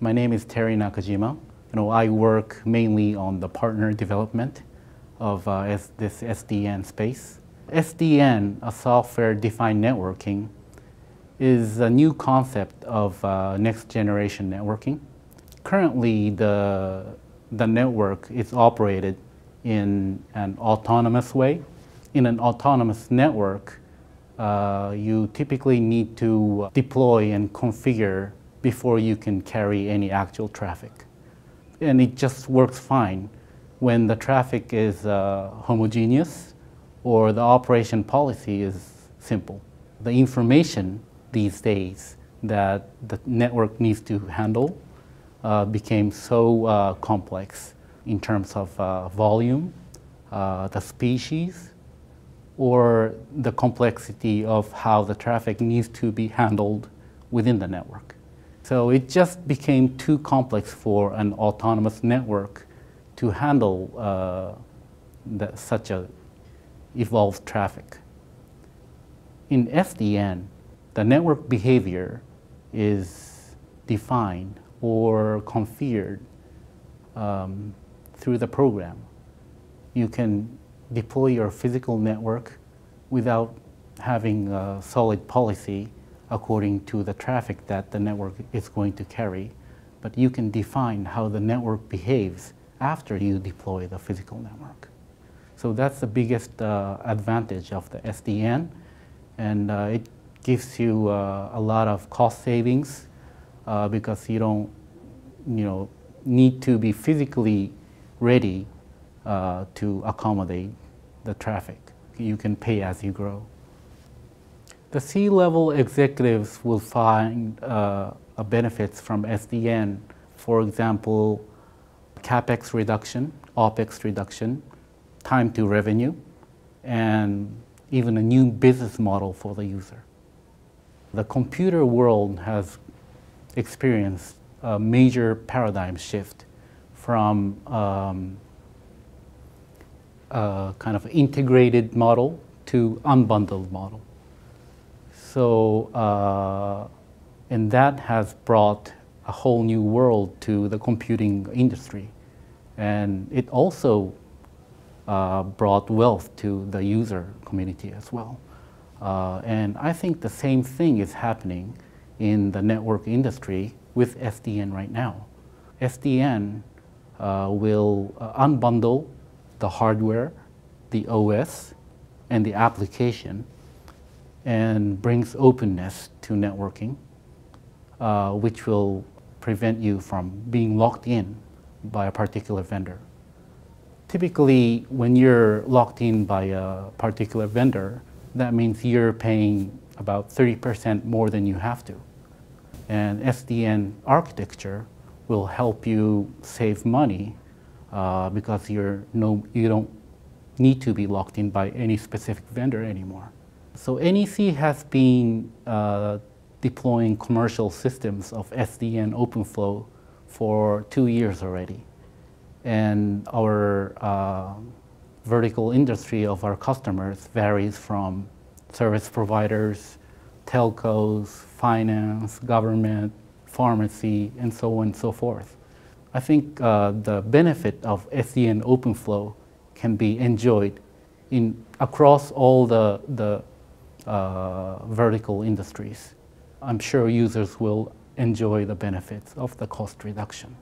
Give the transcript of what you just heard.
My name is Terry Nakajima. You know, I work mainly on the partner development of uh, this SDN space. SDN, a software-defined networking, is a new concept of uh, next-generation networking. Currently, the, the network is operated in an autonomous way. In an autonomous network, uh, you typically need to deploy and configure before you can carry any actual traffic. And it just works fine when the traffic is uh, homogeneous or the operation policy is simple. The information these days that the network needs to handle uh, became so uh, complex in terms of uh, volume, uh, the species, or the complexity of how the traffic needs to be handled within the network. So it just became too complex for an autonomous network to handle uh, the, such a evolved traffic. In SDN, the network behavior is defined or configured um, through the program. You can deploy your physical network without having a solid policy according to the traffic that the network is going to carry. But you can define how the network behaves after you deploy the physical network. So that's the biggest uh, advantage of the SDN. And uh, it gives you uh, a lot of cost savings uh, because you don't you know, need to be physically ready uh, to accommodate the traffic. You can pay as you grow. The C-level executives will find uh, benefits from SDN, for example, capex reduction, opex reduction, time to revenue, and even a new business model for the user. The computer world has experienced a major paradigm shift from um, a kind of integrated model to unbundled model. So, uh, and that has brought a whole new world to the computing industry. And it also uh, brought wealth to the user community as well. Uh, and I think the same thing is happening in the network industry with SDN right now. SDN will uh, unbundle the hardware, the OS, and the application and brings openness to networking, uh, which will prevent you from being locked in by a particular vendor. Typically, when you're locked in by a particular vendor, that means you're paying about 30% more than you have to. And SDN architecture will help you save money uh, because you're no, you don't need to be locked in by any specific vendor anymore. So NEC has been uh, deploying commercial systems of SDN OpenFlow for two years already. And our uh, vertical industry of our customers varies from service providers, telcos, finance, government, pharmacy, and so on and so forth. I think uh, the benefit of SDN OpenFlow can be enjoyed in, across all the, the uh, vertical industries. I'm sure users will enjoy the benefits of the cost reduction.